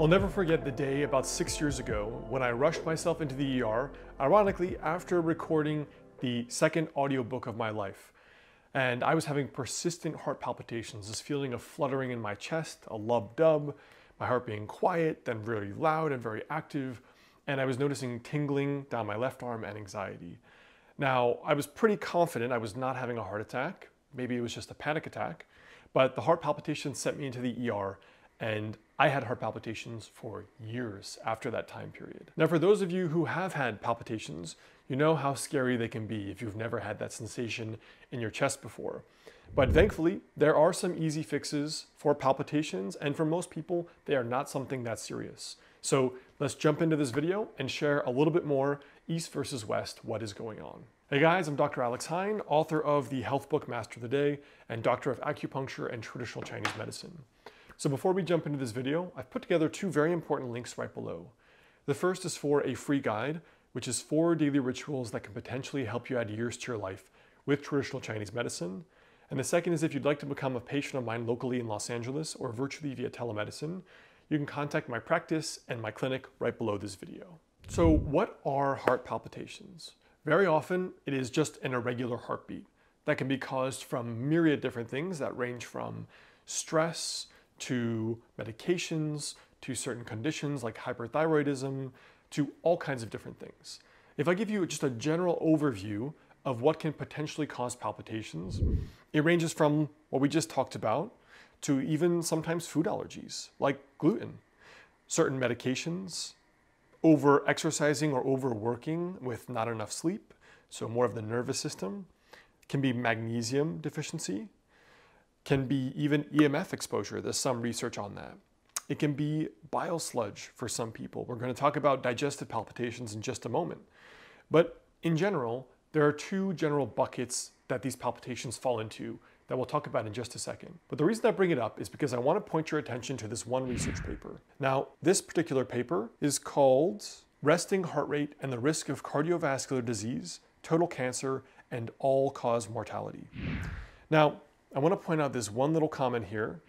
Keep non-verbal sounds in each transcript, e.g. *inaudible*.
I'll never forget the day about six years ago when I rushed myself into the ER, ironically after recording the second audiobook of my life. And I was having persistent heart palpitations, this feeling of fluttering in my chest, a lub dub, my heart being quiet, then very loud and very active, and I was noticing tingling down my left arm and anxiety. Now, I was pretty confident I was not having a heart attack. Maybe it was just a panic attack, but the heart palpitations sent me into the ER and I had heart palpitations for years after that time period. Now, for those of you who have had palpitations, you know how scary they can be if you've never had that sensation in your chest before. But thankfully, there are some easy fixes for palpitations, and for most people, they are not something that serious. So let's jump into this video and share a little bit more East versus West, what is going on. Hey guys, I'm Dr. Alex Heyne, author of the Health Book Master of the Day and Doctor of Acupuncture and Traditional Chinese Medicine. So before we jump into this video, I've put together two very important links right below. The first is for a free guide, which is four daily rituals that can potentially help you add years to your life with traditional Chinese medicine. And the second is if you'd like to become a patient of mine locally in Los Angeles or virtually via telemedicine, you can contact my practice and my clinic right below this video. So what are heart palpitations? Very often it is just an irregular heartbeat that can be caused from myriad different things that range from stress, to medications, to certain conditions like hyperthyroidism, to all kinds of different things. If I give you just a general overview of what can potentially cause palpitations, it ranges from what we just talked about to even sometimes food allergies like gluten, certain medications, over exercising or overworking with not enough sleep, so more of the nervous system, can be magnesium deficiency, can be even EMF exposure. There's some research on that. It can be bile sludge for some people. We're going to talk about digestive palpitations in just a moment. But in general, there are two general buckets that these palpitations fall into that we'll talk about in just a second. But the reason I bring it up is because I want to point your attention to this one research paper. Now, this particular paper is called Resting Heart Rate and the Risk of Cardiovascular Disease, Total Cancer, and All-Cause Mortality. Now, I want to point out this one little comment here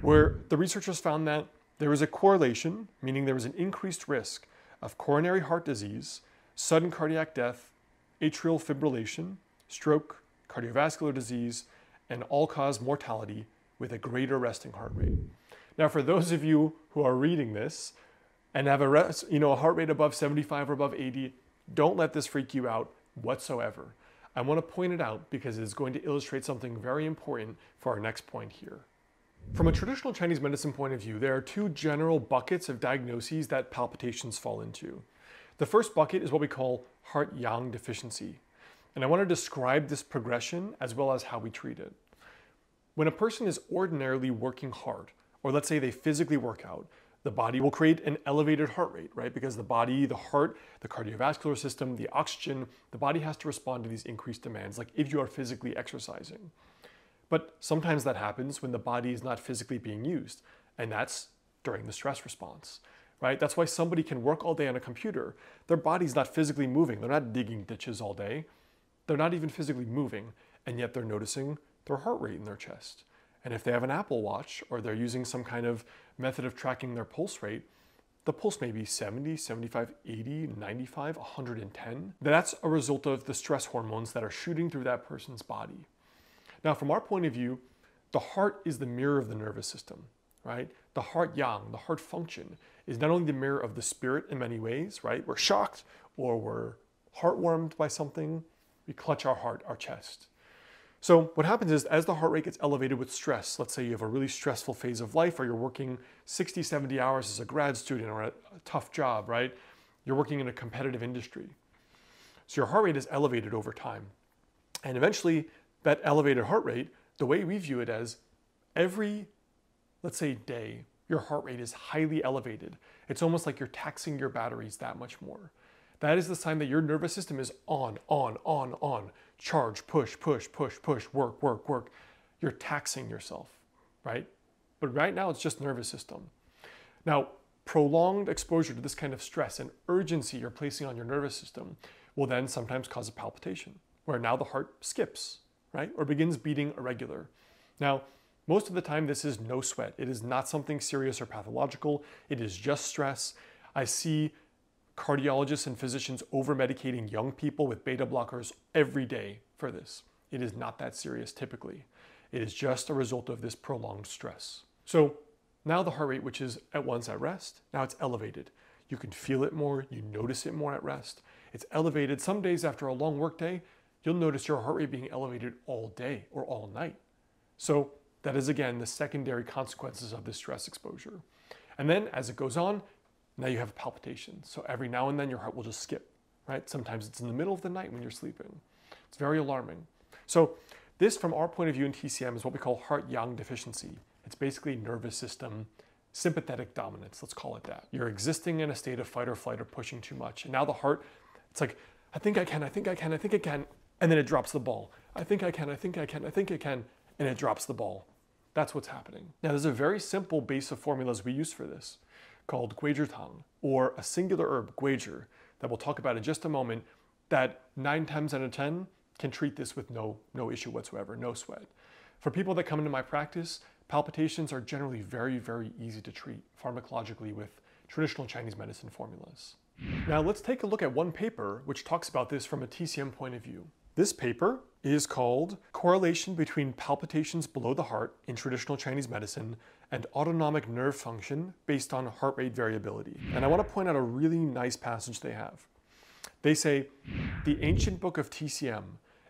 where the researchers found that there was a correlation, meaning there was an increased risk of coronary heart disease, sudden cardiac death, atrial fibrillation, stroke, cardiovascular disease, and all-cause mortality with a greater resting heart rate. Now, for those of you who are reading this and have a, rest, you know, a heart rate above 75 or above 80, don't let this freak you out whatsoever. I want to point it out because it is going to illustrate something very important for our next point here. From a traditional Chinese medicine point of view, there are two general buckets of diagnoses that palpitations fall into. The first bucket is what we call heart yang deficiency. And I want to describe this progression as well as how we treat it. When a person is ordinarily working hard, or let's say they physically work out, the body will create an elevated heart rate, right? Because the body, the heart, the cardiovascular system, the oxygen, the body has to respond to these increased demands, like if you are physically exercising. But sometimes that happens when the body is not physically being used, and that's during the stress response, right? That's why somebody can work all day on a computer. Their body's not physically moving. They're not digging ditches all day. They're not even physically moving, and yet they're noticing their heart rate in their chest. And if they have an Apple Watch or they're using some kind of method of tracking their pulse rate, the pulse may be 70, 75, 80, 95, 110. That's a result of the stress hormones that are shooting through that person's body. Now, from our point of view, the heart is the mirror of the nervous system, right? The heart yang, the heart function, is not only the mirror of the spirit in many ways, right? We're shocked or we're heartwarmed by something, we clutch our heart, our chest. So what happens is as the heart rate gets elevated with stress, let's say you have a really stressful phase of life or you're working 60, 70 hours as a grad student or a, tough job, right? You're working in a competitive industry. So your heart rate is elevated over time. And eventually that elevated heart rate, the way we view it as every, let's say day, your heart rate is highly elevated. It's almost like you're taxing your batteries that much more. That is the sign that your nervous system is on, on, on, on charge, push, push, push, push, work, work, work. You're taxing yourself, right? But right now it's just nervous system. Now, prolonged exposure to this kind of stress and urgency you're placing on your nervous system will then sometimes cause a palpitation, where now the heart skips, right? Or begins beating irregular. Now, Most of the time, this is no sweat. It is not something serious or pathological. It is just stress. I see cardiologists and physicians over medicating young people with beta blockers every day for this. It is not that serious typically. It is just a result of this prolonged stress. So now the heart rate, which is at once at rest, now it's elevated. You can feel it more, you notice it more at rest. It's elevated. Some days after a long workday, you'll notice your heart rate being elevated all day or all night. So that is again the secondary consequences of this stress exposure. And then as it goes on, now you have palpitations. So every now and then your heart will just skip, right? Sometimes it's in the middle of the night when you're sleeping. It's very alarming. So this, from our point of view in TCM, is what we call heart-yang deficiency. It's basically nervous system sympathetic dominance, let's call it that. You're existing in a state of fight or flight or pushing too much. And now the heart, it's like, I think I can, I think I can, I think I can, and then it drops the ball. I think I can, I think I can, I think I can, and it drops the ball. That's what's happening. Now there's a very simple base of formulas we use for this called Tang, or a singular herb, Guizhi, that we'll talk about in just a moment, that nine times out of 10 can treat this with no, no issue whatsoever, no sweat. For people that come into my practice, palpitations are generally very, very easy to treat pharmacologically with traditional Chinese medicine formulas. Now let's take a look at one paper which talks about this from a TCM point of view. This paper is called Correlation Between Palpitations Below the Heart in Traditional Chinese Medicine and Autonomic Nerve Function Based on Heart Rate Variability. And I want to point out a really nice passage they have. They say, the ancient book of TCM,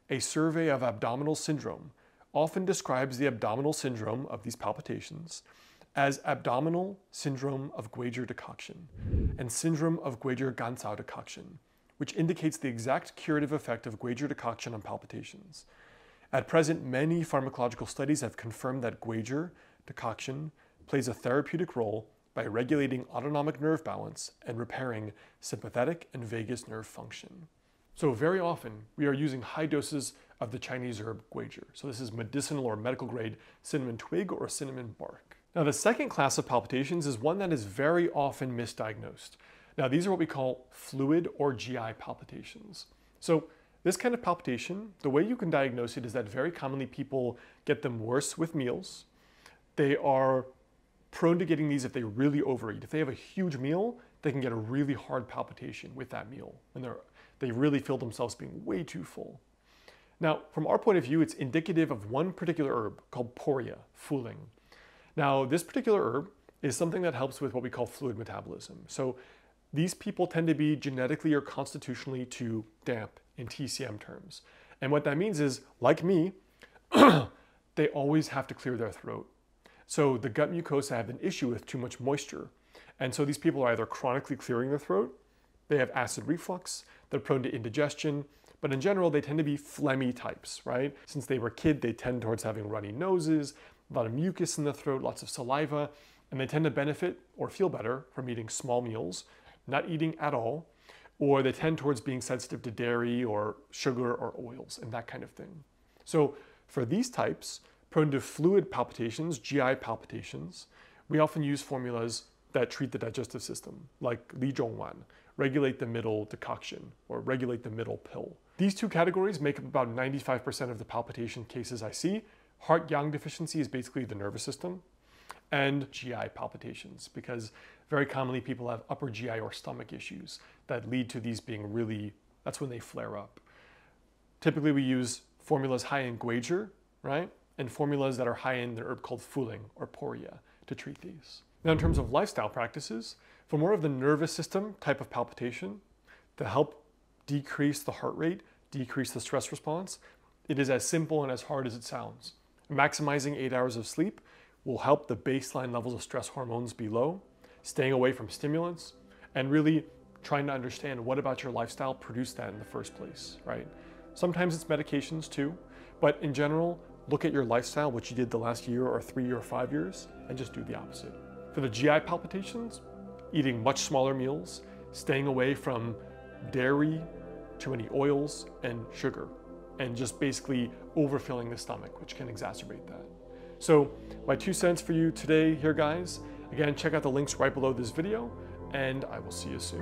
a survey of abdominal syndrome, often describes the abdominal syndrome of these palpitations as abdominal syndrome of Guizhi decoction and syndrome of Guizhi-Gancao decoction which indicates the exact curative effect of Guizhi decoction on palpitations. At present, many pharmacological studies have confirmed that Guizhi decoction plays a therapeutic role by regulating autonomic nerve balance and repairing sympathetic and vagus nerve function. So very often, we are using high doses of the Chinese herb Guizhi. So this is medicinal or medical grade cinnamon twig or cinnamon bark. Now the second class of palpitations is one that is very often misdiagnosed. Now, these are what we call fluid or GI palpitations. So this kind of palpitation, the way you can diagnose it is that very commonly people get them worse with meals. They are prone to getting these if they really overeat. If they have a huge meal, they can get a really hard palpitation with that meal they're, they really feel themselves being way too full. Now, from our point of view, it's indicative of one particular herb called poria, fuling. Now, this particular herb is something that helps with what we call fluid metabolism. So these people tend to be genetically or constitutionally too damp in TCM terms. And what that means is, like me, *clears throat* they always have to clear their throat. So the gut mucosa have an issue with too much moisture. And so these people are either chronically clearing their throat, they have acid reflux, they're prone to indigestion, but in general, they tend to be phlegmy types, right? Since they were kid, they tend towards having runny noses, a lot of mucus in the throat, lots of saliva, and they tend to benefit or feel better from eating small meals not eating at all, or they tend towards being sensitive to dairy or sugar or oils and that kind of thing. So for these types, prone to fluid palpitations, GI palpitations, we often use formulas that treat the digestive system, like Li Zhongwan, regulate the middle decoction, or regulate the middle pill. These two categories make up about 95% of the palpitation cases I see. Heart-yang deficiency is basically the nervous system, and GI palpitations, because very commonly people have upper GI or stomach issues that lead to these being really, that's when they flare up. Typically we use formulas high in Guizhi, right? And formulas that are high in the herb called fuling or poria to treat these. Now in terms of lifestyle practices, for more of the nervous system type of palpitation, to help decrease the heart rate, decrease the stress response, it is as simple and as hard as it sounds. Maximizing eight hours of sleep will help the baseline levels of stress hormones be low staying away from stimulants, and really trying to understand what about your lifestyle produced that in the first place, right? Sometimes it's medications too, but in general, look at your lifestyle, what you did the last year or three or five years, and just do the opposite. For the GI palpitations, eating much smaller meals, staying away from dairy, too many oils, and sugar, and just basically overfilling the stomach, which can exacerbate that. So my two cents for you today here, guys, Again, check out the links right below this video, and I will see you soon.